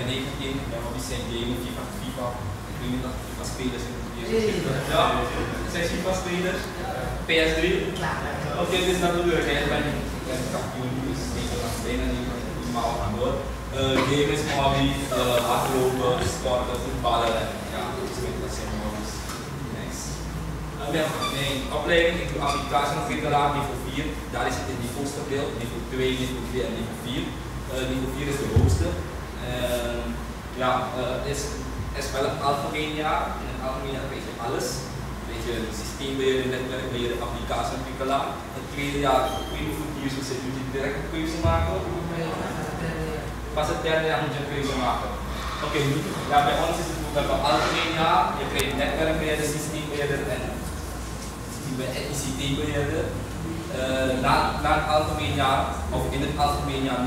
bij 19, ja, hobby's zijn gamen, FIFA, FIFA. Ik weet niet dat FIFA spelers in Ja. Ja, zijn FIFA spelers. PS3. Oké, dit is natuurlijk hè, ben ik ben kampioen, dus niet zo lang bijna niet normaal gaan door. Uh, game is mijn hobby, uh, hardlopen, sporten, voetballen, en ja, dat zijn mijn hobby's. Nice. Uh, mijn, opleiding, ik doe applicatieontwikkelaar niveau 4, daar is het in niveaus verdeeld, niveau 2, niveau 3 en niveau 4. Uh, niveau 4 is de hoogste. Uh, ja, uh, is, is wel een algemeen jaar, in het algemeen jaar weet je alles beetje systeembeheer, netwerkbeheer, applicatieontwikkelaar. Het tweede jaar, ik weet niet hoe het zit, moet je direct een keuze maken. Pas het derde jaar moet je een keuze maken. Oké, okay, ja, bij ons is het dat we algemeen jaar, je krijgt netwerkbeheerder, systeembeheerder en ICT-beheerder. Uh, na, na het algemeen jaar, of in het algemeen jaar